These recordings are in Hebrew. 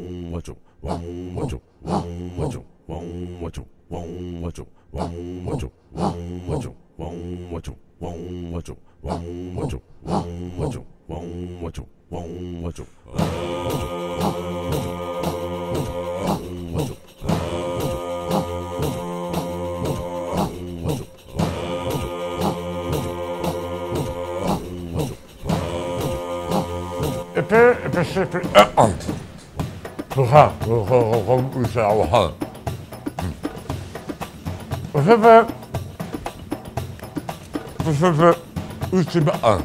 왕 와줘 와줘 와줘 와줘 와줘 와줘 와줘 와줘 와줘 와줘 와줘 와줘 와줘 와줘 Epey, epey, epey. صحاح وساعة وصفر وصفر وسبعة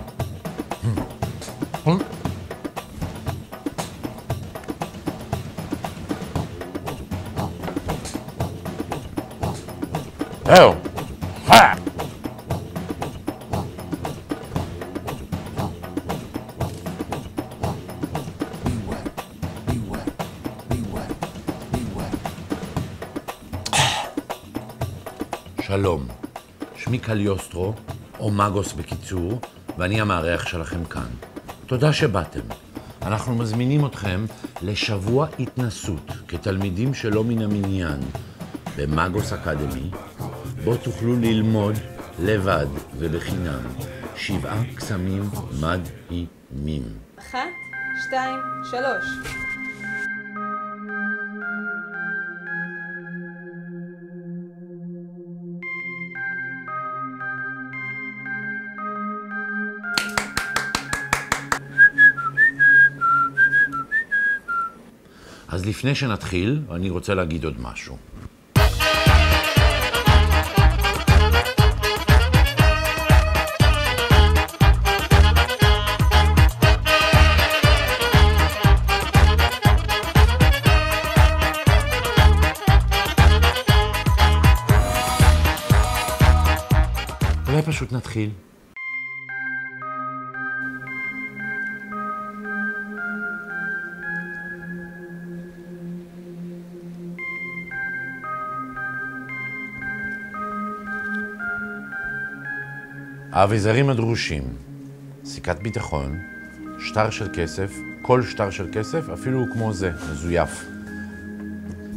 Oh, ها שלום, שמי קליוסטרו, או מגוס בקיצור, ואני המארח שלכם כאן. תודה שבאתם. אנחנו מזמינים אתכם לשבוע התנסות כתלמידים שלא מן המניין במאגוס אקדמי, בו תוכלו ללמוד לבד ובחינם שבעה קסמים מדהימים. אחת, שתיים, שלוש. אז לפני שנתחיל, אני רוצה להגיד עוד משהו. אולי פשוט נתחיל. האביזרים הדרושים, סיכת ביטחון, שטר של כסף, כל שטר של כסף, אפילו כמו זה, מזויף.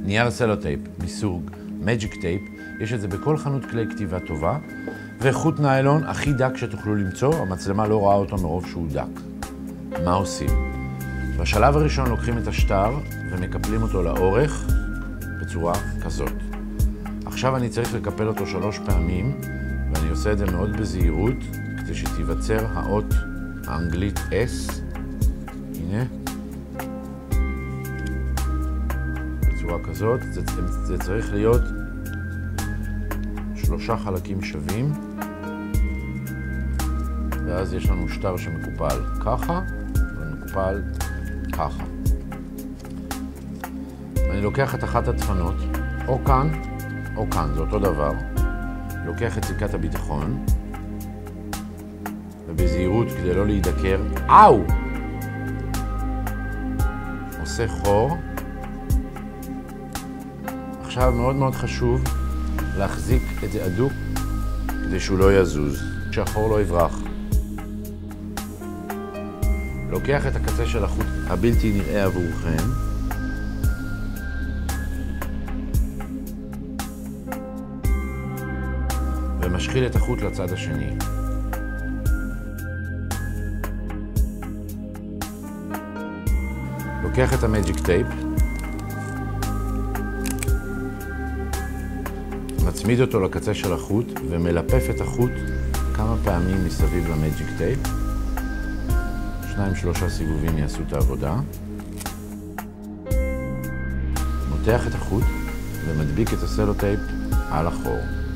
נייר סלוטייפ מסוג Magic Tape, יש את זה בכל חנות כלי כתיבה טובה, וחוט ניילון הכי דק שתוכלו למצוא, המצלמה לא רואה אותו מרוב שהוא דק. מה עושים? בשלב הראשון לוקחים את השטר ומקפלים אותו לאורך בצורה כזאת. עכשיו אני צריך לקפל אותו שלוש פעמים, ואני עושה את זה מאוד בזהירות, כדי שתיווצר האות האנגלית S. הנה. בצורה כזאת. זה, זה צריך להיות שלושה חלקים שווים, ואז יש לנו שטר שמקופל ככה, ומקופל ככה. אני לוקח את אחת הדפנות, או כאן, או כאן, זה אותו דבר. לוקח את סיכת הביטחון, ובזהירות כדי לא להידקר, אאו! עושה חור. עכשיו מאוד מאוד חשוב להחזיק את זה אדוק כדי שהוא לא יזוז, שהחור לא יברח. לוקח את הקצה של החוט הבלתי נראה עבורכם, ומשחיל את החוט לצד השני. לוקח את המג'יק טייפ, מצמיד אותו לקצה של החוט ומלפף את החוט כמה פעמים מסביב ל Magic Tape. שניים שלושה סיבובים יעשו את העבודה. מותח את החוט ומדביק את הסלוטייפ על החור.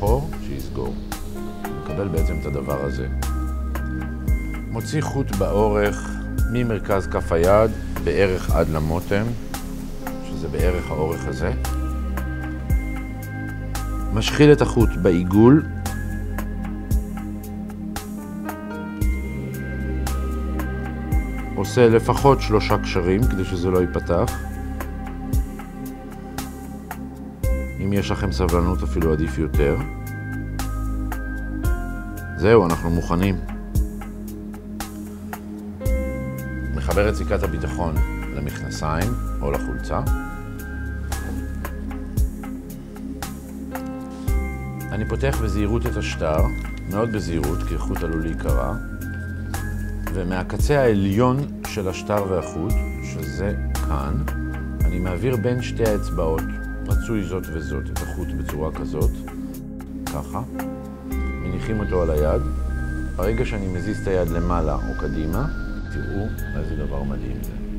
על החור, שיסגור. מקבל בעצם את הדבר הזה. מוציא חוט באורך ממרכז כף היד בערך עד למוטם, שזה בערך האורך הזה. משחיל את החוט בעיגול. עושה לפחות שלושה קשרים כדי שזה לא ייפתח. אם יש לכם סבלנות אפילו עדיף יותר. זהו, אנחנו מוכנים. מחבר את סיכת הביטחון למכנסיים או לחולצה. אני פותח בזהירות את השטר, מאוד בזהירות, כי החוט עלול להיקרע, ומהקצה העליון של השטר והחוט, שזה כאן, אני מעביר בין שתי האצבעות, רצוי זאת וזאת, את החוט בצורה כזאת, ככה, מניחים אותו על היד. ברגע שאני מזיז את היד למעלה או קדימה, תראו איזה דבר מדהים זה.